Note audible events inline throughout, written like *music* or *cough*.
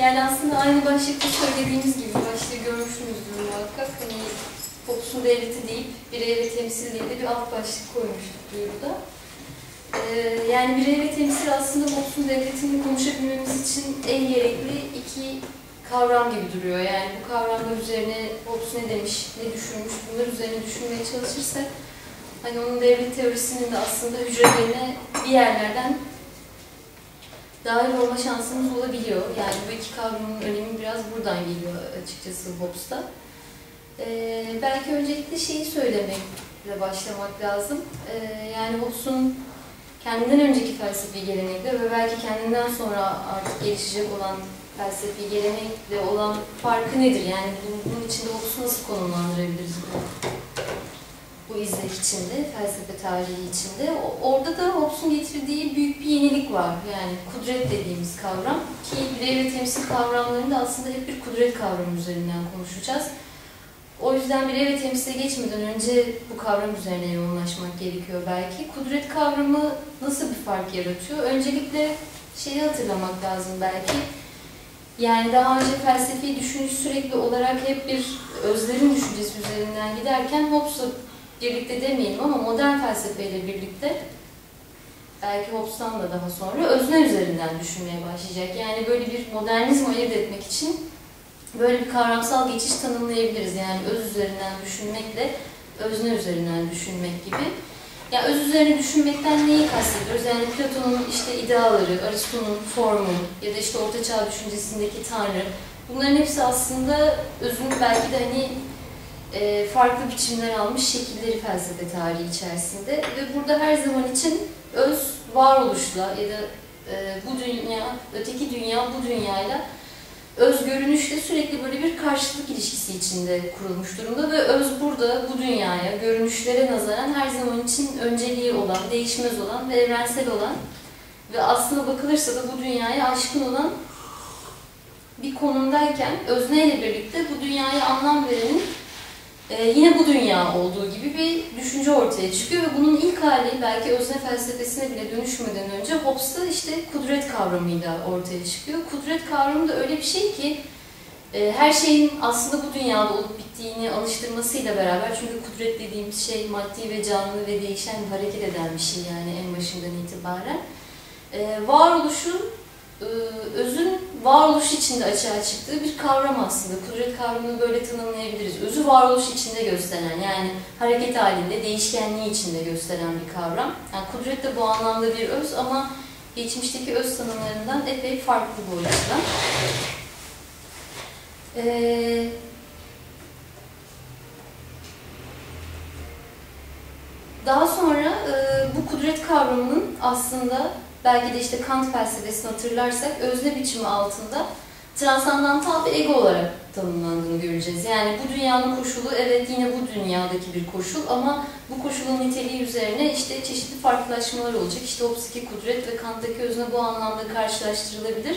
Yani aslında aynı başlıkta söylediğimiz gibi başta görmüşsünüzdür muhakkak. Hani Hobbes'un devleti deyip birey ve temsil diye de bir alt başlık koymuştuk duyuruda. Ee, yani birey ve temsil aslında Hobbes'un devletini konuşabilmemiz için en gerekli iki kavram gibi duruyor. Yani bu kavramlar üzerine Hobbes ne demiş, ne düşünmüş, bunlar üzerine düşünmeye çalışırsak hani onun devlet teorisinin de aslında hücrelerine bir yerlerden dahil olma şansımız olabiliyor. Yani bu iki kavramın önemi biraz buradan geliyor açıkçası Hobbes'ta. Ee, belki öncelikle şeyi söylemekle başlamak lazım. Ee, yani Hobbes'un kendinden önceki felsefi gelenekle ve belki kendinden sonra artık gelişecek olan felsefi gelenekle olan farkı nedir? Yani bunun içinde Hobbes'u nasıl konumlandırabiliriz izlek içinde, felsefe tarihi içinde? Orada da Hobbes'un getirdiği büyük bir yenilik var. Yani kudret dediğimiz kavram ki birey ve temsil kavramlarında aslında hep bir kudret kavramı üzerinden konuşacağız. O yüzden birey ve temsile geçmeden önce bu kavram üzerine yoğunlaşmak gerekiyor belki. Kudret kavramı nasıl bir fark yaratıyor? Öncelikle şeyi hatırlamak lazım belki. Yani daha önce felsefi düşünüş sürekli olarak hep bir özlerin düşüncesi üzerinden giderken Hobbes'la birlikte demeyelim ama modern felsefeyle birlikte belki Hobbes'tan da daha sonra özne üzerinden düşünmeye başlayacak. Yani böyle bir modernizm ayırt etmek için böyle bir kavramsal geçiş tanımlayabiliriz. Yani öz üzerinden düşünmekle özne üzerinden düşünmek gibi. Ya öz üzerine düşünmekten neyi kastediyoruz? Yani Platon'un işte ideaları, Aristo'nun formu ya da işte Orta Çağ düşüncesindeki Tanrı. Bunların hepsi aslında özün belki de hani e, farklı biçimler almış şekilleri felsefe tarihi içerisinde. Ve burada her zaman için öz varoluşla ya da e, bu dünya, öteki dünya bu dünyayla öz görünüşle sürekli böyle bir karşılık ilişkisi içinde kurulmuş durumda ve öz burada bu dünyaya, görünüşlere nazaran her zaman için önceliği olan, değişmez olan ve evrensel olan ve aslına bakılırsa da bu dünyaya aşkın olan bir konumdayken özneyle birlikte bu dünyaya anlam verenin e, yine bu dünya olduğu gibi bir düşünce ortaya çıkıyor ve bunun ilk hali belki özne felsefesine bile dönüşmeden önce Hobbes'ta işte kudret kavramıyla ortaya çıkıyor. Kudret kavramı da öyle bir şey ki e, her şeyin aslında bu dünyada olup bittiğini alıştırmasıyla beraber çünkü kudret dediğimiz şey maddi ve canlı ve değişen hareket eden bir şey yani en başından itibaren. E, varoluşun özün varoluş içinde açığa çıktığı bir kavram aslında. Kudret kavramını böyle tanımlayabiliriz. Özü varoluş içinde gösteren yani hareket halinde, değişkenliği içinde gösteren bir kavram. Yani kudret de bu anlamda bir öz ama geçmişteki öz tanımlarından epey farklı bu açıdan. Ee, daha sonra e, bu kudret kavramının aslında belki de işte Kant felsefesini hatırlarsak özne biçimi altında transandantal bir ego olarak tanımlandığını göreceğiz. Yani bu dünyanın koşulu evet yine bu dünyadaki bir koşul ama bu koşulun niteliği üzerine işte çeşitli farklılaşmalar olacak. İşte Hobbes'daki kudret ve Kant'taki özne bu anlamda karşılaştırılabilir.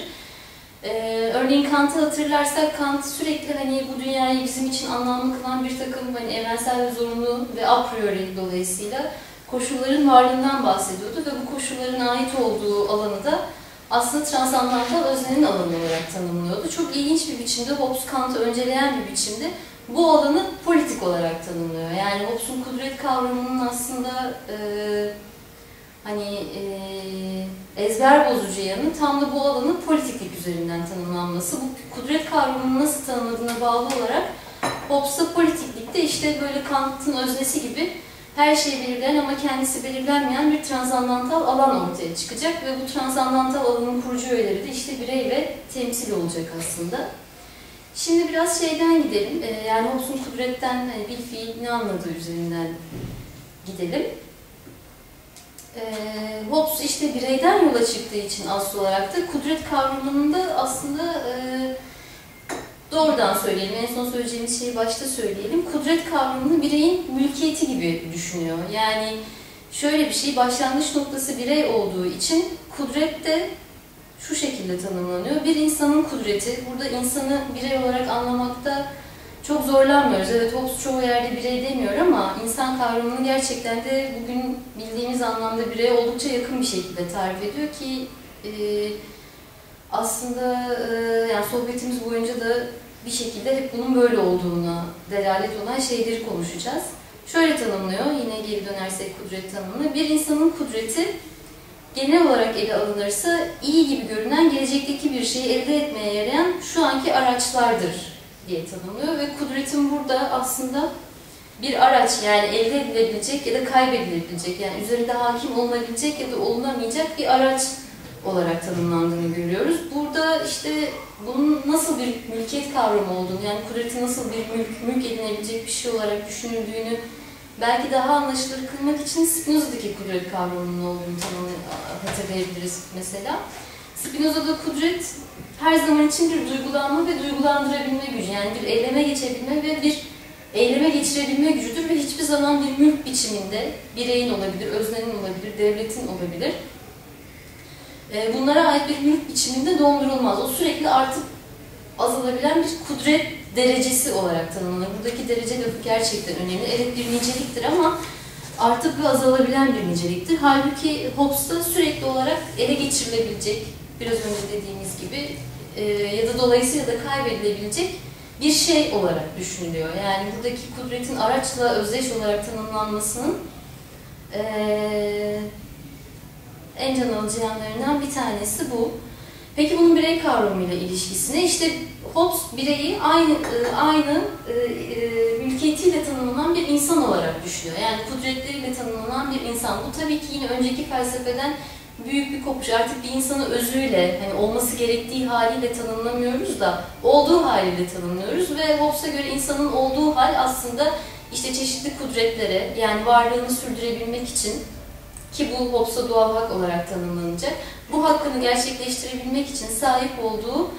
Ee, örneğin Kant'ı hatırlarsak Kant sürekli hani bu dünyayı bizim için anlamlı kılan bir takım hani evrensel ve zorunlu ve a priori dolayısıyla koşulların varlığından bahsediyordu ve bu koşulların ait olduğu alanı da aslında transandantal öznenin alanı olarak tanımlıyordu. Çok ilginç bir biçimde Hobbes Kant'ı önceleyen bir biçimde bu alanı politik olarak tanımlıyor. Yani Hobbes'un kudret kavramının aslında e, hani e, ezber bozucu yanı tam da bu alanın politiklik üzerinden tanımlanması. Bu kudret kavramını nasıl tanımladığına bağlı olarak Hobbes'ta politiklikte işte böyle Kant'ın öznesi gibi her şeyi belirleyen ama kendisi belirlenmeyen bir transandantal alan ortaya çıkacak ve bu transandantal alanın kurucu üyeleri de işte birey ve temsil olacak aslında. Şimdi biraz şeyden gidelim, ee, yani Hobbes'un kudretten hani bir fiil ne anladığı üzerinden gidelim. Ee, Hobbes işte bireyden yola çıktığı için asıl olarak da kudret kavramının da aslında e, doğrudan söyleyelim, en son söyleyeceğimiz şeyi başta söyleyelim. Kudret kavramını bireyin mülkiyeti gibi düşünüyor. Yani şöyle bir şey, başlangıç noktası birey olduğu için kudret de şu şekilde tanımlanıyor. Bir insanın kudreti, burada insanı birey olarak anlamakta çok zorlanmıyoruz. Evet Hobbes çoğu yerde birey demiyor ama insan kavramını gerçekten de bugün bildiğimiz anlamda bireye oldukça yakın bir şekilde tarif ediyor ki e, aslında e, yani sohbetimiz boyunca da bir şekilde hep bunun böyle olduğuna delalet olan şeyleri konuşacağız. Şöyle tanımlıyor, yine geri dönersek kudret tanımını. Bir insanın kudreti genel olarak ele alınırsa iyi gibi görünen gelecekteki bir şeyi elde etmeye yarayan şu anki araçlardır diye tanımlıyor ve kudretin burada aslında bir araç yani elde edilebilecek ya da kaybedilebilecek yani üzerinde hakim olunabilecek ya da olunamayacak bir araç olarak tanımlandığını görüyoruz. Burada işte bunun nasıl bir mülkiyet kavramı olduğunu yani kudreti nasıl bir mülk, mülk edinebilecek bir şey olarak düşünüldüğünü belki daha anlaşılır kılmak için Spinoza'daki kudret kavramının olduğunu hatırlayabiliriz mesela. Spinoza'da kudret her zaman için bir duygulanma ve duygulandırabilme gücü yani bir eyleme geçebilme ve bir eyleme geçirebilme gücüdür ve hiçbir zaman bir mülk biçiminde bireyin olabilir, öznenin olabilir, devletin olabilir. Ee, bunlara ait bir mülk biçiminde dondurulmaz. O sürekli artıp azalabilen bir kudret derecesi olarak tanımlanır. Buradaki derece lafı gerçekten önemli. Evet bir niceliktir ama artık ve azalabilen bir niceliktir. Halbuki Hobbes'ta sürekli olarak ele geçirilebilecek, biraz önce dediğimiz gibi e, ya da dolayısıyla da kaybedilebilecek bir şey olarak düşünülüyor. Yani buradaki kudretin araçla özdeş olarak tanımlanmasının e, en can alıcı yanlarından bir tanesi bu. Peki bunun birey kavramıyla ilişkisine işte Hobbes bireyi aynı e, aynı e, e, mülkiyetiyle tanımlanan bir insan olarak düşünüyor. Yani kudretleriyle tanımlanan bir insan. Bu tabii ki yine önceki felsefeden büyük bir kopuş. Artık bir insanı özüyle, hani olması gerektiği haliyle tanımlamıyoruz da olduğu haliyle tanımlıyoruz ve Hobbes'a göre insanın olduğu hal aslında işte çeşitli kudretlere yani varlığını sürdürebilmek için ki bu Hobbes'a doğal hak olarak tanımlanacak. Bu hakkını gerçekleştirebilmek için sahip olduğu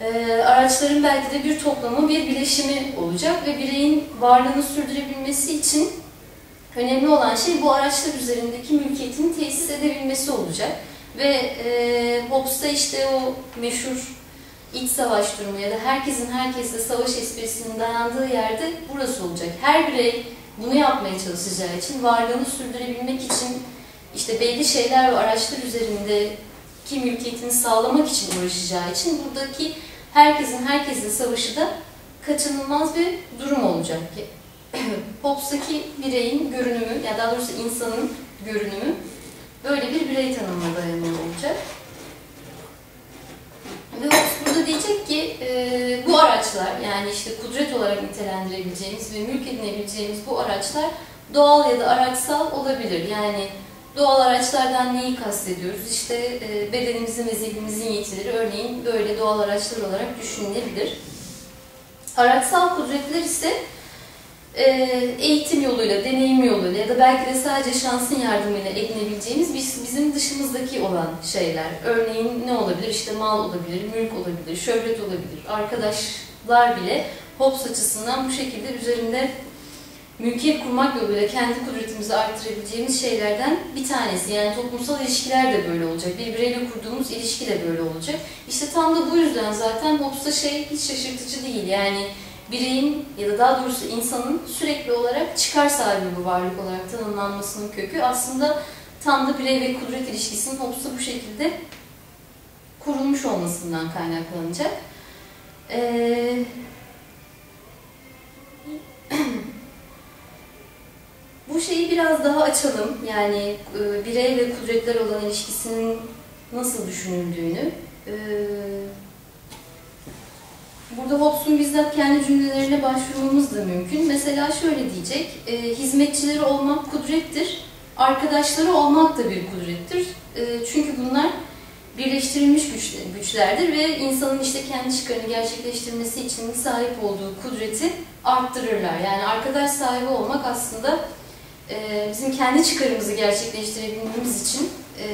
e, araçların belki de bir toplamı, bir bileşimi olacak ve bireyin varlığını sürdürebilmesi için önemli olan şey bu araçlar üzerindeki mülkiyetini tesis edebilmesi olacak. Ve e, Hobbes'ta işte o meşhur iç savaş durumu ya da herkesin herkesle savaş esprisinin dayandığı yerde burası olacak. Her birey bunu yapmaya çalışacağı için, varlığını sürdürebilmek için işte belli şeyler ve araçlar üzerinde ki mülkiyetini sağlamak için uğraşacağı için buradaki herkesin herkesle savaşı da kaçınılmaz bir durum olacak. *clears throat* Hobbes'taki bireyin görünümü, ya daha doğrusu insanın görünümü böyle bir birey tanımına dayanıyor olacak. Ve Hobbes burada diyecek ki e, bu araçlar yani işte kudret olarak nitelendirebileceğimiz ve mülk edinebileceğimiz bu araçlar doğal ya da araçsal olabilir. Yani doğal araçlardan neyi kastediyoruz? İşte e, bedenimizin ve zihnimizin yetileri örneğin böyle doğal araçlar olarak düşünülebilir. Araçsal kudretler ise eğitim yoluyla, deneyim yoluyla ya da belki de sadece şansın yardımıyla edinebileceğimiz bizim dışımızdaki olan şeyler. Örneğin ne olabilir? İşte mal olabilir, mülk olabilir, şöhret olabilir, arkadaşlar bile Hobbes açısından bu şekilde üzerinde mülkiyet kurmak yoluyla kendi kudretimizi arttırabileceğimiz şeylerden bir tanesi. Yani toplumsal ilişkiler de böyle olacak. Bir bireyle kurduğumuz ilişki de böyle olacak. İşte tam da bu yüzden zaten Hobbes'ta şey hiç şaşırtıcı değil. Yani bireyin ya da daha doğrusu insanın sürekli olarak çıkar sahibi bir varlık olarak tanımlanmasının kökü aslında tam da birey ve kudret ilişkisinin Hobbes'ta bu şekilde kurulmuş olmasından kaynaklanacak. Ee, *clears throat* bu şeyi biraz daha açalım. Yani e, birey ve kudretler olan ilişkisinin nasıl düşünüldüğünü. E, Burada Hobbes'un bizzat kendi cümlelerine başvurmamız da mümkün. Mesela şöyle diyecek, e, hizmetçileri olmak kudrettir, arkadaşları olmak da bir kudrettir. E, çünkü bunlar birleştirilmiş güçlerdir ve insanın işte kendi çıkarını gerçekleştirmesi için sahip olduğu kudreti arttırırlar. Yani arkadaş sahibi olmak aslında e, bizim kendi çıkarımızı gerçekleştirebilmemiz için e,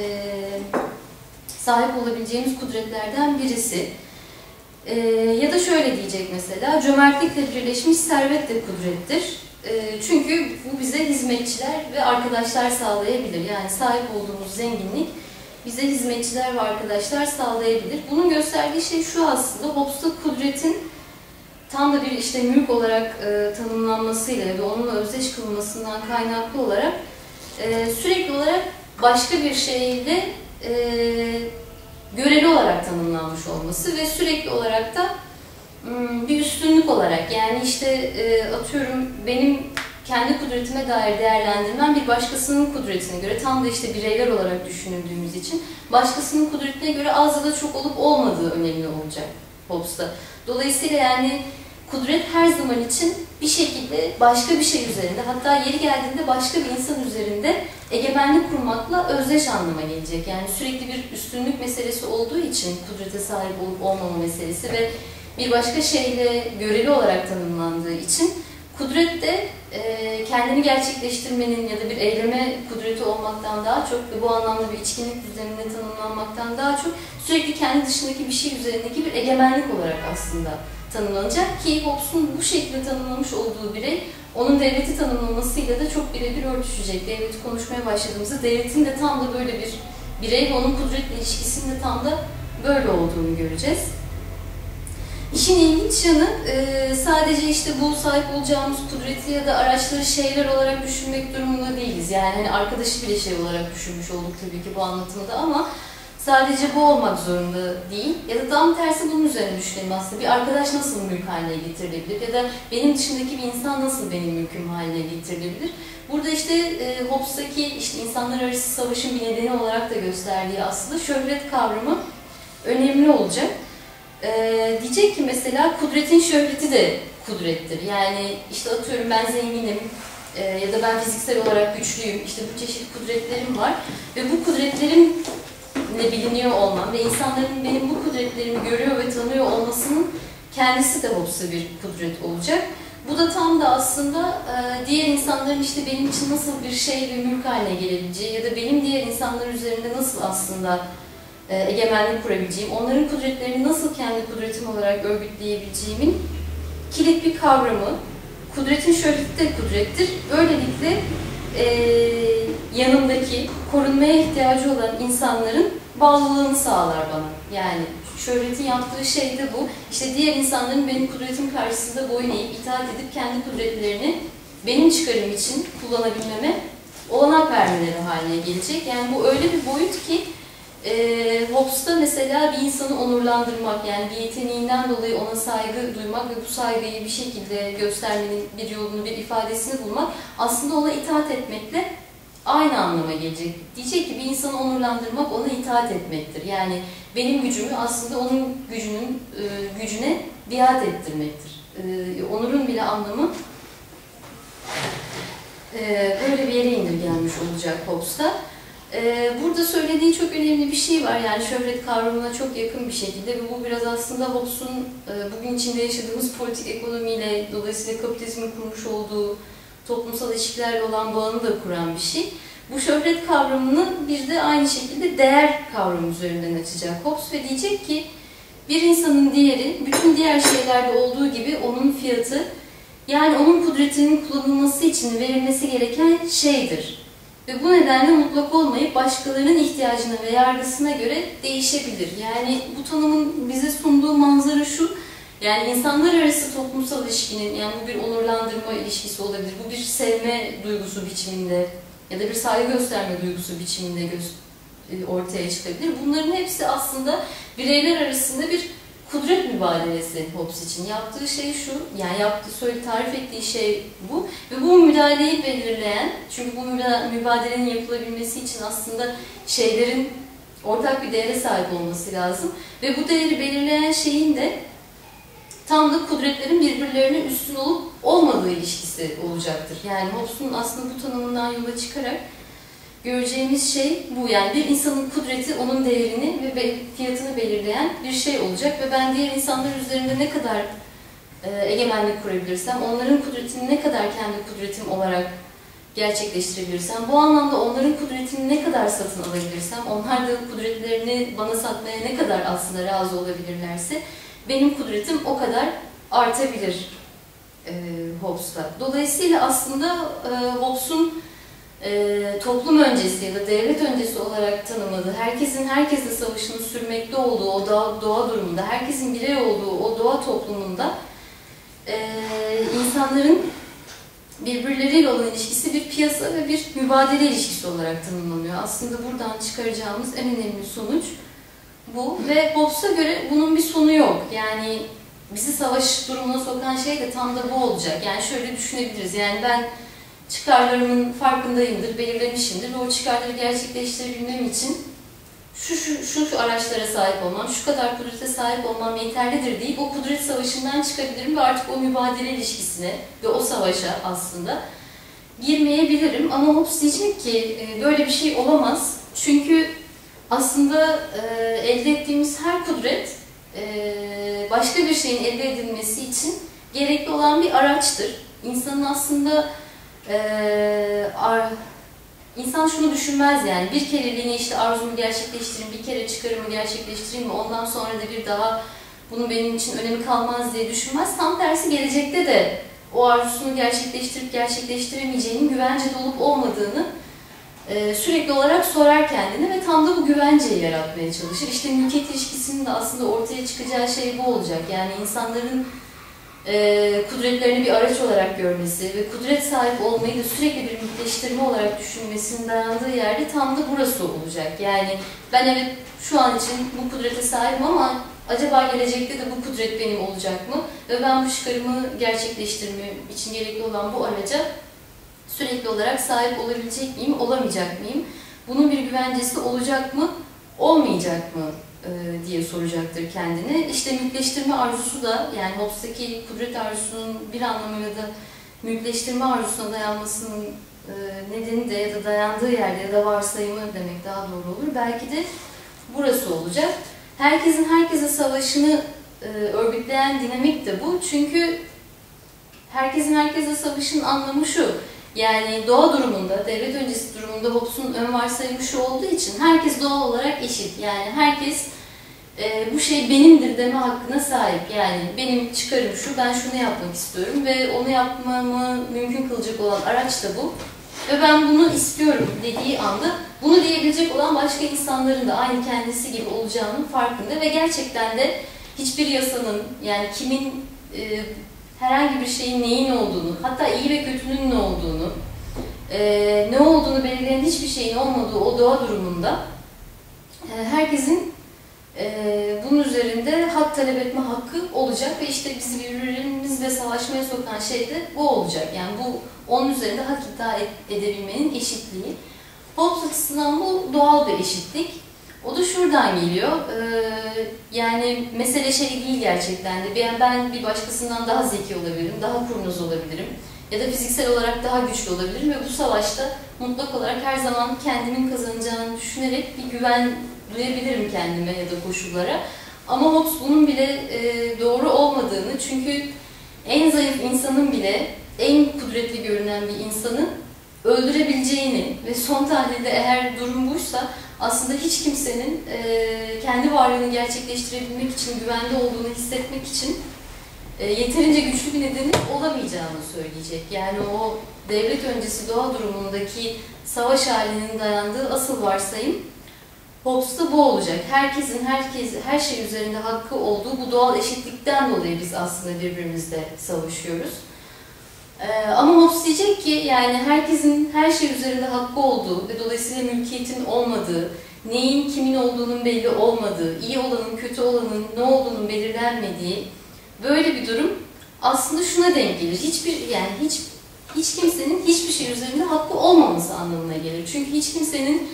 sahip olabileceğimiz kudretlerden birisi. E, ya da şöyle diyecek mesela, cömertlikle birleşmiş servet de kudrettir. E, çünkü bu bize hizmetçiler ve arkadaşlar sağlayabilir. Yani sahip olduğumuz zenginlik bize hizmetçiler ve arkadaşlar sağlayabilir. Bunun gösterdiği şey şu aslında, Hobbes'ta kudretin tam da bir işte mülk olarak e, tanımlanmasıyla da onunla özdeş kılınmasından kaynaklı olarak e, sürekli olarak başka bir şeyle e, göreli olarak tanımlanmış olması ve sürekli olarak da hmm, bir üstünlük olarak yani işte e, atıyorum benim kendi kudretime dair değerlendirmem bir başkasının kudretine göre tam da işte bireyler olarak düşünüldüğümüz için başkasının kudretine göre az da çok olup olmadığı önemli olacak Hobbes'ta. Dolayısıyla yani kudret her zaman için bir şekilde başka bir şey üzerinde hatta yeri geldiğinde başka bir insan üzerinde egemenlik kurmakla özdeş anlama gelecek. Yani sürekli bir üstünlük meselesi olduğu için kudrete sahip olup olmama meselesi ve bir başka şeyle göreli olarak tanımlandığı için kudret de e, kendini gerçekleştirmenin ya da bir eyleme kudreti olmaktan daha çok ve bu anlamda bir içkinlik düzenine tanımlanmaktan daha çok sürekli kendi dışındaki bir şey üzerindeki bir egemenlik olarak aslında tanımlanacak ki Hobbes'un bu şekilde tanımlamış olduğu birey onun devleti tanımlamasıyla da çok birebir örtüşecek. Devleti konuşmaya başladığımızda devletin de tam da böyle bir birey ve onun kudretle ilişkisinin de tam da böyle olduğunu göreceğiz. İşin ilginç yanı e, sadece işte bu sahip olacağımız kudreti ya da araçları şeyler olarak düşünmek durumunda değiliz. Yani hani arkadaşı bile şey olarak düşünmüş olduk tabii ki bu anlatımda ama sadece bu olmak zorunda değil. Ya da tam tersi bunun üzerine düşünelim aslında. Bir arkadaş nasıl mülk haline getirilebilir? Ya da benim dışındaki bir insan nasıl benim mülküm haline getirilebilir? Burada işte e, Hobbes'taki işte insanlar arası savaşın bir nedeni olarak da gösterdiği aslında şöhret kavramı önemli olacak. E, diyecek ki mesela kudretin şöhreti de kudrettir. Yani işte atıyorum ben zenginim, e, ya da ben fiziksel olarak güçlüyüm, işte bu çeşit kudretlerim var ve bu kudretlerim ne biliniyor olmam ve insanların benim bu kudretlerimi görüyor ve tanıyor olmasının kendisi de Hobbes'a bir kudret olacak. Bu da tam da aslında e, diğer insanların işte benim için nasıl bir şey ve mülk haline gelebileceği ya da benim diğer insanlar üzerinde nasıl aslında e, egemenlik kurabileceğim, onların kudretlerini nasıl kendi kudretim olarak örgütleyebileceğimin kilit bir kavramı. Kudretin şöhreti de kudrettir. Böylelikle e, yanımdaki korunmaya ihtiyacı olan insanların bağlılığını sağlar bana. Yani şöhretin yaptığı şey de bu. İşte diğer insanların benim kudretim karşısında boyun eğip itaat edip kendi kudretlerini benim çıkarım için kullanabilmeme olanak vermeleri haline gelecek. Yani bu öyle bir boyut ki e, Hobbes'ta mesela bir insanı onurlandırmak, yani bir yeteneğinden dolayı ona saygı duymak ve bu saygıyı bir şekilde göstermenin bir yolunu, bir ifadesini bulmak aslında ona itaat etmekle aynı anlama gelecek. Diyecek ki bir insanı onurlandırmak ona itaat etmektir. Yani benim gücümü aslında onun gücünün e, gücüne biat ettirmektir. E, onurun bile anlamı e, böyle bir yere indirgenmiş olacak Hobbes'ta. E, burada söylediği çok önemli bir şey var. Yani şöhret kavramına çok yakın bir şekilde ve bu biraz aslında Hobbes'un e, bugün içinde yaşadığımız politik ekonomiyle dolayısıyla kapitalizmin kurmuş olduğu toplumsal ilişkilerle olan bağını da kuran bir şey. Bu şöhret kavramını bir de aynı şekilde değer kavramı üzerinden açacak Hobbes ve diyecek ki bir insanın diğeri bütün diğer şeylerde olduğu gibi onun fiyatı yani onun kudretinin kullanılması için verilmesi gereken şeydir. Ve bu nedenle mutlak olmayıp başkalarının ihtiyacına ve yargısına göre değişebilir. Yani bu tanımın bize sunduğu manzara şu, yani insanlar arası toplumsal ilişkinin, yani bu bir onurlandırma ilişkisi olabilir, bu bir sevme duygusu biçiminde ya da bir saygı gösterme duygusu biçiminde gö e, ortaya çıkabilir. Bunların hepsi aslında bireyler arasında bir kudret mübadelesi Hobbes için. Yaptığı şey şu, yani yaptığı, söyle, tarif ettiği şey bu ve bu müdahaleyi belirleyen, çünkü bu mübadelenin yapılabilmesi için aslında şeylerin ortak bir değere sahip olması lazım ve bu değeri belirleyen şeyin de tam da kudretlerin birbirlerine üstün olup olmadığı ilişkisi olacaktır. Yani Hobbes'un aslında bu tanımından yola çıkarak göreceğimiz şey bu. Yani bir insanın kudreti onun değerini ve fiyatını belirleyen bir şey olacak ve ben diğer insanlar üzerinde ne kadar e, egemenlik kurabilirsem, onların kudretini ne kadar kendi kudretim olarak gerçekleştirebilirsem, bu anlamda onların kudretini ne kadar satın alabilirsem, onlar da kudretlerini bana satmaya ne kadar aslında razı olabilirlerse, benim kudretim o kadar artabilir e, Hobbes'ta. Dolayısıyla aslında e, Hobbes'un e, toplum öncesi ya da devlet öncesi olarak tanımadığı, herkesin herkesle savaşını sürmekte olduğu o doğa, doğa durumunda, herkesin birey olduğu o doğa toplumunda e, insanların birbirleriyle olan ilişkisi bir piyasa ve bir mübadele ilişkisi olarak tanımlanıyor. Aslında buradan çıkaracağımız en önemli sonuç bu ve Hobbes'a göre bunun bir sonu yok. Yani bizi savaş durumuna sokan şey de tam da bu olacak. Yani şöyle düşünebiliriz. Yani ben çıkarlarımın farkındayımdır, belirlemişimdir ve o çıkarları gerçekleştirebilmem için şu şu, şu şu araçlara sahip olmam, şu kadar kudrete sahip olmam yeterlidir deyip o kudret savaşından çıkabilirim ve artık o mübadele ilişkisine ve o savaşa aslında girmeyebilirim. Ama Hobbes diyecek ki e, böyle bir şey olamaz. Çünkü aslında e, elde ettiğimiz her kudret e, başka bir şeyin elde edilmesi için gerekli olan bir araçtır. İnsanın aslında insan şunu düşünmez yani bir kereliğine işte arzumu gerçekleştireyim, bir kere çıkarımı gerçekleştireyim ve ondan sonra da bir daha bunun benim için önemi kalmaz diye düşünmez. Tam tersi gelecekte de o arzusunu gerçekleştirip gerçekleştiremeyeceğinin güvencede olup olmadığını e, sürekli olarak sorar kendine ve tam da bu güvenceyi yaratmaya çalışır. İşte mülkiyet ilişkisinin de aslında ortaya çıkacağı şey bu olacak. Yani insanların e, kudretlerini bir araç olarak görmesi ve kudret sahibi olmayı da sürekli bir mülkleştirme olarak düşünmesinin dayandığı yerde tam da burası olacak. Yani ben evet şu an için bu kudrete sahibim ama acaba gelecekte de bu kudret benim olacak mı? Ve ben bu çıkarımı gerçekleştirmem için gerekli olan bu araca sürekli olarak sahip olabilecek miyim, olamayacak mıyım? Bunun bir güvencesi olacak mı, olmayacak mı e, diye soracaktır kendine. İşte mülkleştirme arzusu da yani Hobbes'taki kudret arzusunun bir anlamıyla da mülkleştirme arzusuna dayanmasının e, nedeni de ya da dayandığı yerde ya da varsayımı demek daha doğru olur. Belki de burası olacak. Herkesin herkese savaşını e, örgütleyen dinamik de bu. Çünkü herkesin herkese savaşın anlamı şu. Yani doğa durumunda, devlet öncesi durumunda Hobbes'un ön varsayımı şu olduğu için herkes doğal olarak eşit. Yani herkes e, bu şey benimdir deme hakkına sahip. Yani benim çıkarım şu, ben şunu yapmak istiyorum ve onu yapmamı mümkün kılacak olan araç da bu. Ve ben bunu istiyorum dediği anda bunu diyebilecek olan başka insanların da aynı kendisi gibi olacağının farkında ve gerçekten de hiçbir yasanın yani kimin e, herhangi bir şeyin neyin olduğunu, hatta iyi ve kötünün ne olduğunu, e, ne olduğunu belirleyen hiçbir şeyin olmadığı o doğa durumunda e, herkesin e, bunun üzerinde hak talep etme hakkı olacak ve işte bizi birbirimizle savaşmaya sokan şey de bu olacak. Yani bu onun üzerinde hak iddia edebilmenin eşitliği. Hobbes açısından bu doğal bir eşitlik. O da şuradan geliyor. Ee, yani mesele şey değil gerçekten de. Ben, bir başkasından daha zeki olabilirim, daha kurnaz olabilirim. Ya da fiziksel olarak daha güçlü olabilirim ve bu savaşta mutlak olarak her zaman kendimin kazanacağını düşünerek bir güven duyabilirim kendime ya da koşullara. Ama Hobbes bunun bile e, doğru olmadığını çünkü en zayıf insanın bile en kudretli görünen bir insanın öldürebileceğini ve son tahlilde eğer durum buysa aslında hiç kimsenin e, kendi varlığını gerçekleştirebilmek için, güvende olduğunu hissetmek için e, yeterince güçlü bir nedeni olamayacağını söyleyecek. Yani o devlet öncesi doğa durumundaki savaş halinin dayandığı asıl varsayım Hobbes'ta bu olacak. Herkesin herkes her şey üzerinde hakkı olduğu bu doğal eşitlikten dolayı biz aslında birbirimizle savaşıyoruz. Ee, ama Hobbes diyecek ki yani herkesin her şey üzerinde hakkı olduğu ve dolayısıyla mülkiyetin olmadığı, neyin kimin olduğunun belli olmadığı, iyi olanın kötü olanın ne olduğunun belirlenmediği böyle bir durum aslında şuna denk gelir. Hiçbir yani hiç hiç kimsenin hiçbir şey üzerinde hakkı olmaması anlamına gelir. Çünkü hiç kimsenin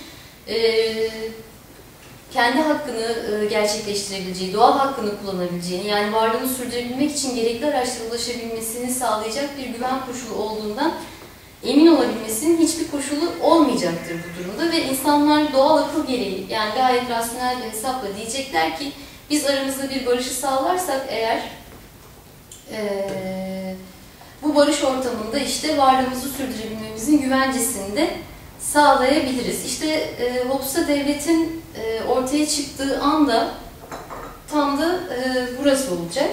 e, kendi hakkını e, gerçekleştirebileceği, doğal hakkını kullanabileceğini, yani varlığını sürdürebilmek için gerekli araçlara ulaşabilmesini sağlayacak bir güven koşulu olduğundan emin olabilmesinin hiçbir koşulu olmayacaktır bu durumda. Ve insanlar doğal akıl gereği yani gayet rasyonel bir hesapla diyecekler ki biz aramızda bir barışı sağlarsak eğer e, bu barış ortamında işte varlığımızı sürdürebilmemizin güvencesini de sağlayabiliriz. İşte e, Hobbes'a devletin e, ortaya çıktığı anda tam da e, burası olacak.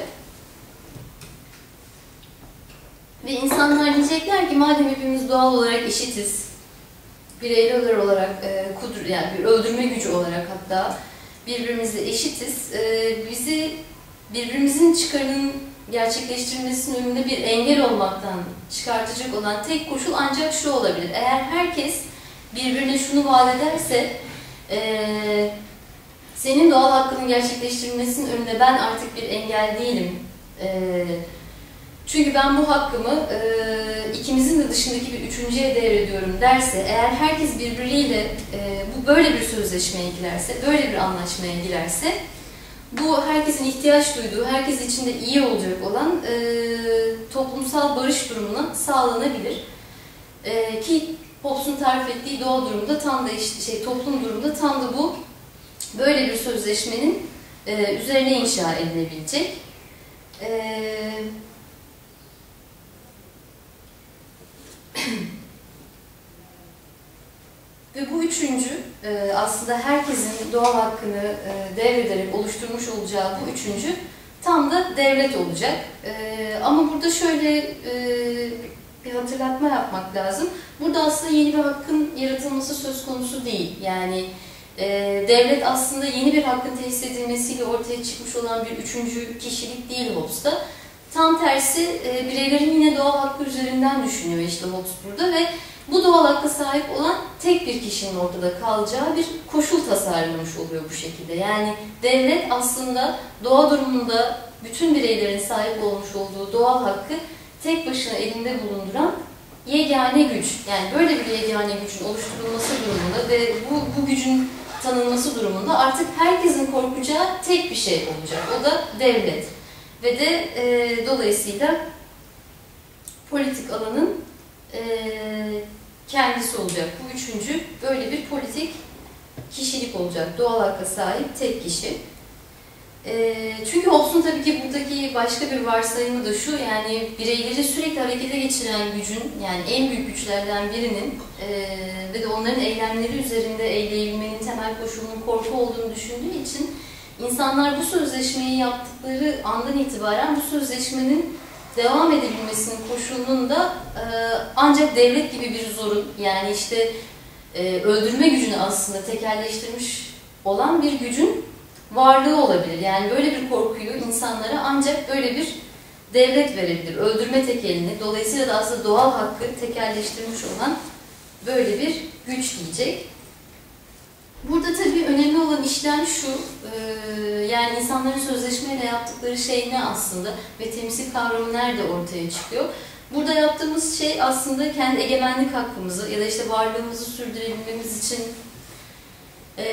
Ve insanlar diyecekler ki madem hepimiz doğal olarak eşitiz, bireyler olarak e, kudur, yani bir öldürme gücü olarak hatta birbirimizle eşitiz, e, bizi birbirimizin çıkarının gerçekleştirilmesinin önünde bir engel olmaktan çıkartacak olan tek koşul ancak şu olabilir. Eğer herkes birbirine şunu vaat ederse e, senin doğal hakkının gerçekleştirilmesinin önünde ben artık bir engel değilim. E, çünkü ben bu hakkımı e, ikimizin de dışındaki bir üçüncüye devrediyorum derse, eğer herkes birbiriyle e, bu böyle bir sözleşmeye girerse, böyle bir anlaşmaya girerse, bu herkesin ihtiyaç duyduğu, herkes için de iyi olacak olan e, toplumsal barış durumuna sağlanabilir. E, ki Hobbes'un tarif ettiği doğa durumda tam da işte şey toplum durumda tam da bu böyle bir sözleşmenin e, üzerine inşa edilebilecek. E, *clears throat* Ve bu üçüncü e, aslında herkesin doğal hakkını e, devrederek oluşturmuş olacağı bu üçüncü tam da devlet olacak. E, ama burada şöyle bir hatırlatma yapmak lazım. Burada aslında yeni bir hakkın yaratılması söz konusu değil. Yani devlet aslında yeni bir hakkın tesis edilmesiyle ortaya çıkmış olan bir üçüncü kişilik değil Hobbes'ta. Tam tersi bireylerin yine doğal hakkı üzerinden düşünüyor işte Hobbes burada ve bu doğal hakka sahip olan tek bir kişinin ortada kalacağı bir koşul tasarlamış oluyor bu şekilde. Yani devlet aslında doğa durumunda bütün bireylerin sahip olmuş olduğu doğal hakkı tek başına elinde bulunduran yegane güç. Yani böyle bir yegane gücün oluşturulması durumunda ve bu, bu gücün tanınması durumunda artık herkesin korkacağı tek bir şey olacak. O da devlet. Ve de e, dolayısıyla politik alanın e, kendisi olacak. Bu üçüncü böyle bir politik kişilik olacak. Doğal hakka sahip tek kişi. E, çünkü Hobbes'un tabii ki buradaki başka bir varsayımı da şu, yani bireyleri sürekli harekete geçiren gücün, yani en büyük güçlerden birinin e, ve de onların eylemleri üzerinde eyleyebilmenin temel koşulunun korku olduğunu düşündüğü için insanlar bu sözleşmeyi yaptıkları andan itibaren bu sözleşmenin devam edebilmesinin koşulunun da e, ancak devlet gibi bir zorun yani işte e, öldürme gücünü aslında tekerleştirmiş olan bir gücün varlığı olabilir. Yani böyle bir korkuyu insanlara ancak böyle bir devlet verebilir. Öldürme tekelini, dolayısıyla da aslında doğal hakkı tekerleştirmiş olan böyle bir güç diyecek. Burada tabii önemli olan işlem şu, yani insanların sözleşmeyle yaptıkları şey ne aslında ve temsil kavramı nerede ortaya çıkıyor? Burada yaptığımız şey aslında kendi egemenlik hakkımızı ya da işte varlığımızı sürdürebilmemiz için e,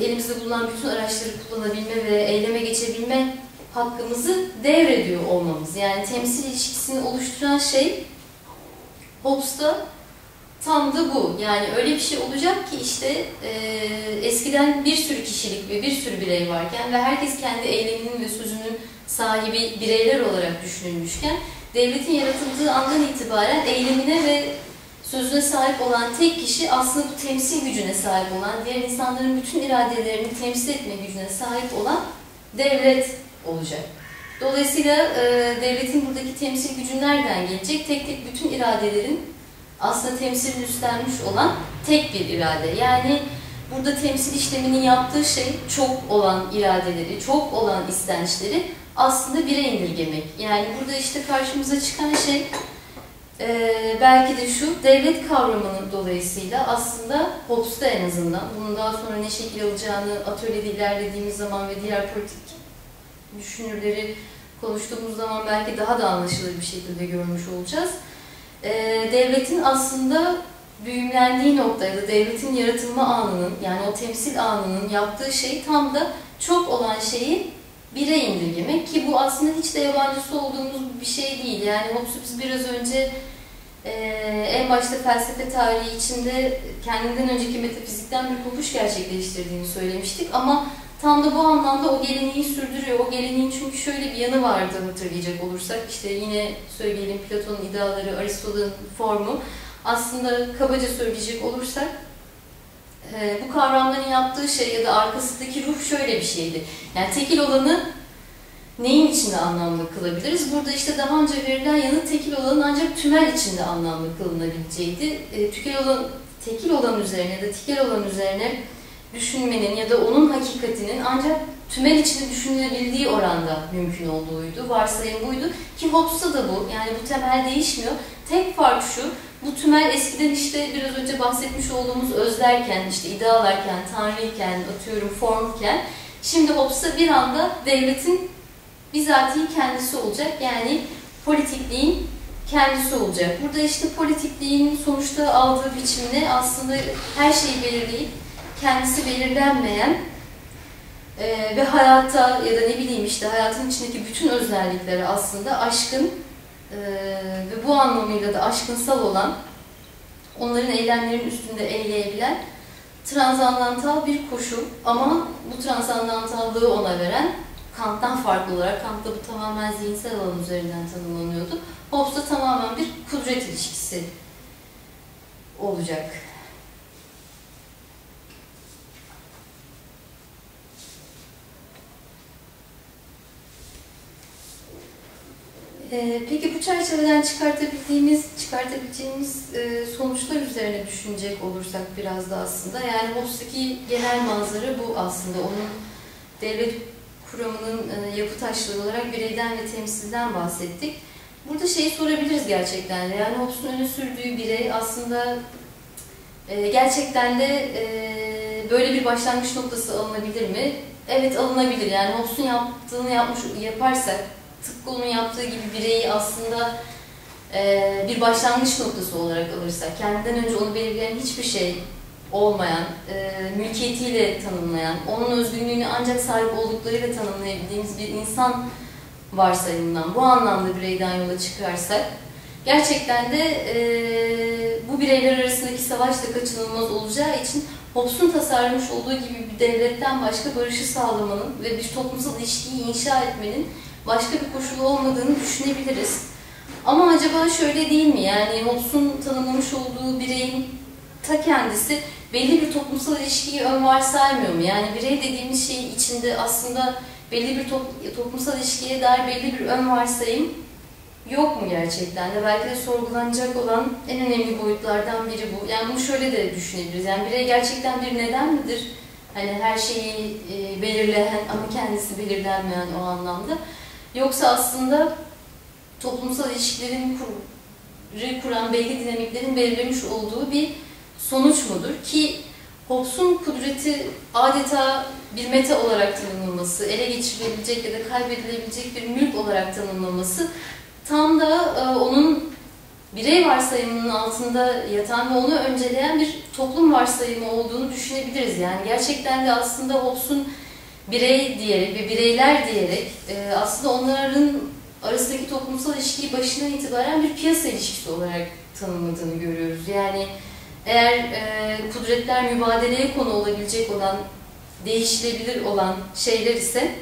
elimizde bulunan bütün araçları kullanabilme ve eyleme geçebilme hakkımızı devrediyor olmamız. Yani temsil ilişkisini oluşturan şey Hobbes'ta Tam da bu. Yani öyle bir şey olacak ki işte e, eskiden bir sürü kişilik ve bir sürü birey varken ve herkes kendi eyleminin ve sözünün sahibi bireyler olarak düşünülmüşken devletin yaratıldığı andan itibaren eylemine ve sözüne sahip olan tek kişi aslında bu temsil gücüne sahip olan, diğer insanların bütün iradelerini temsil etme gücüne sahip olan devlet olacak. Dolayısıyla e, devletin buradaki temsil gücü nereden gelecek? Tek tek bütün iradelerin aslında temsil üstlenmiş olan tek bir irade. Yani burada temsil işleminin yaptığı şey çok olan iradeleri, çok olan istençleri aslında bire indirgemek. Yani burada işte karşımıza çıkan şey e, belki de şu, devlet kavramının dolayısıyla aslında Hobbes'ta en azından, bunun daha sonra ne şekil alacağını atölyede ilerlediğimiz zaman ve diğer politik düşünürleri konuştuğumuz zaman belki daha da anlaşılır bir şekilde görmüş olacağız e, devletin aslında büyümlendiği nokta ya da devletin yaratılma anının yani o temsil anının yaptığı şey tam da çok olan şeyi bire indirgemek ki bu aslında hiç de yabancısı olduğumuz bir şey değil. Yani Hobbes'u biz biraz önce e, en başta felsefe tarihi içinde kendinden önceki metafizikten bir kopuş gerçekleştirdiğini söylemiştik ama Tam da bu anlamda o geleneği sürdürüyor. O geleneğin çünkü şöyle bir yanı vardı hatırlayacak olursak. işte yine söyleyelim Platon'un ideaları, Aristo'nun formu. Aslında kabaca söyleyecek olursak e, bu kavramların yaptığı şey ya da arkasındaki ruh şöyle bir şeydi. Yani tekil olanı neyin içinde anlamlı kılabiliriz? Burada işte daha önce verilen yanı tekil olanın ancak tümel içinde anlamlı kılınabileceğiydi. E, tükel olan, tekil olan üzerine ya da tikel olan üzerine düşünmenin ya da onun hakikatinin ancak tümel içinde düşünülebildiği oranda mümkün olduğuydu. Varsayım buydu. Ki Hobbes'ta da bu. Yani bu temel değişmiyor. Tek fark şu, bu tümel eskiden işte biraz önce bahsetmiş olduğumuz özlerken, işte idealarken, tanrıyken, atıyorum formken, şimdi Hobbes'a bir anda devletin bizatihi kendisi olacak. Yani politikliğin kendisi olacak. Burada işte politikliğin sonuçta aldığı biçimde aslında her şeyi belirleyip kendisi belirlenmeyen e, ve hayatta ya da ne bileyim işte hayatın içindeki bütün özellikleri aslında aşkın e, ve bu anlamıyla da aşkınsal olan onların eylemlerin üstünde eyleyebilen transandantal bir koşul ama bu transandantallığı ona veren Kant'tan farklı olarak, Kant'ta bu tamamen zihinsel alan üzerinden tanımlanıyordu. Hobbes'ta tamamen bir kudret ilişkisi olacak. Ee, peki bu çerçeveden çıkartabildiğimiz, çıkartabileceğimiz e, sonuçlar üzerine düşünecek olursak biraz da aslında yani Hobbes'taki genel manzara bu aslında. Onun devlet kuramının e, yapı taşları olarak bireyden ve temsilden bahsettik. Burada şeyi sorabiliriz gerçekten de. Yani Hobbes'un öne sürdüğü birey aslında e, gerçekten de böyle bir başlangıç noktası alınabilir mi? Evet alınabilir. Yani Hobbes'un yaptığını yapmış yaparsak tıpkı onun yaptığı gibi bireyi aslında e, bir başlangıç noktası olarak alırsak, kendinden önce onu belirleyen hiçbir şey olmayan, e, mülkiyetiyle tanımlayan, onun özgünlüğünü ancak sahip olduklarıyla tanımlayabildiğimiz bir insan varsayımından, bu anlamda bireyden yola çıkarsak, gerçekten de e, bu bireyler arasındaki savaş da kaçınılmaz olacağı için Hobbes'un tasarlamış olduğu gibi bir devletten başka barışı sağlamanın ve bir toplumsal ilişkiyi inşa etmenin başka bir koşulu olmadığını düşünebiliriz. Ama acaba şöyle değil mi? Yani Hobbes'un tanımlamış olduğu bireyin ta kendisi belli bir toplumsal ilişkiyi ön varsaymıyor mu? Yani birey dediğimiz şeyin içinde aslında belli bir top, toplumsal ilişkiye dair belli bir ön varsayım yok mu gerçekten de? Belki de sorgulanacak olan en önemli boyutlardan biri bu. Yani bunu şöyle de düşünebiliriz. Yani birey gerçekten bir neden midir? Hani her şeyi e, belirleyen ama kendisi belirlenmeyen o anlamda. Yoksa aslında toplumsal ilişkilerin kur, kuran belli dinamiklerin belirlemiş olduğu bir sonuç mudur? Ki Hobbes'un kudreti adeta bir meta olarak tanımlaması, ele geçirilebilecek ya da kaybedilebilecek bir mülk olarak tanımlaması tam da e, onun birey varsayımının altında yatan ve onu önceleyen bir toplum varsayımı olduğunu düşünebiliriz. Yani gerçekten de aslında Hobbes'un birey diyerek ve bireyler diyerek e, aslında onların arasındaki toplumsal ilişkiyi başından itibaren bir piyasa ilişkisi olarak tanımladığını görüyoruz. Yani eğer e, kudretler mübadeleye konu olabilecek olan, değişilebilir olan şeyler ise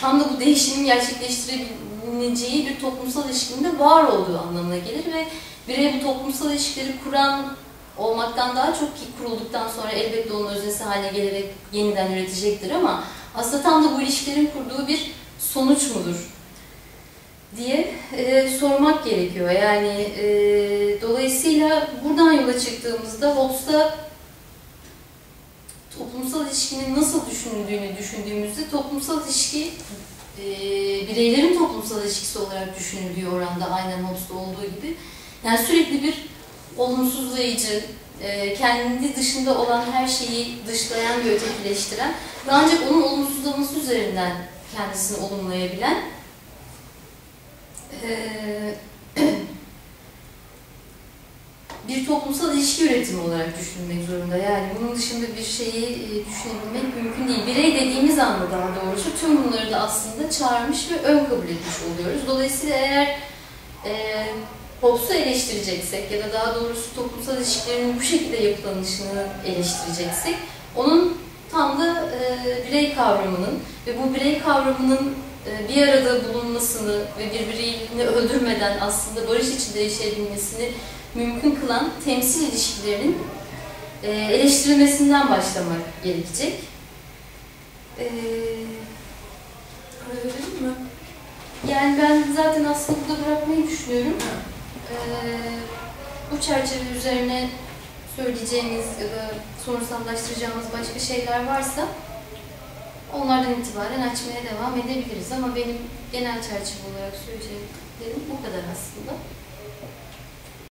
tam da bu değişimin gerçekleştirebileceği bir toplumsal ilişkinin de var olduğu anlamına gelir ve birey bu toplumsal ilişkileri kuran olmaktan daha çok ki kurulduktan sonra elbette onun öznesi haline gelerek yeniden üretecektir ama aslında tam da bu ilişkilerin kurduğu bir sonuç mudur diye e, sormak gerekiyor. Yani e, dolayısıyla buradan yola çıktığımızda Hobbes'ta toplumsal ilişkinin nasıl düşünüldüğünü düşündüğümüzde toplumsal ilişki e, bireylerin toplumsal ilişkisi olarak düşünüldüğü oranda aynen Hobbes'ta olduğu gibi yani sürekli bir olumsuzlayıcı, e, kendi dışında olan her şeyi dışlayan ve ötekileştiren ve ancak onun olumsuzlaması üzerinden kendisini olumlayabilen e, *clears throat* bir toplumsal ilişki üretimi olarak düşünmek zorunda. Yani bunun dışında bir şeyi e, düşünebilmek mümkün değil. Birey dediğimiz anda daha doğrusu tüm bunları da aslında çağırmış ve ön kabul etmiş oluyoruz. Dolayısıyla eğer e, Hobbes'u eleştireceksek ya da daha doğrusu toplumsal ilişkilerin bu şekilde yapılanışını eleştireceksek onun tam da e, birey kavramının ve bu birey kavramının bir arada bulunmasını ve birbirini öldürmeden aslında barış içinde yaşayabilmesini mümkün kılan temsil ilişkilerinin e, eleştirilmesinden başlamak gerekecek. E, mi? Yani ben zaten aslında burada bırakmayı düşünüyorum. Ee, bu çerçeve üzerine söyleyeceğimiz ya da sorunsallaştıracağımız başka şeyler varsa onlardan itibaren açmaya devam edebiliriz. Ama benim genel çerçeve olarak söyleyeceğim bu kadar aslında.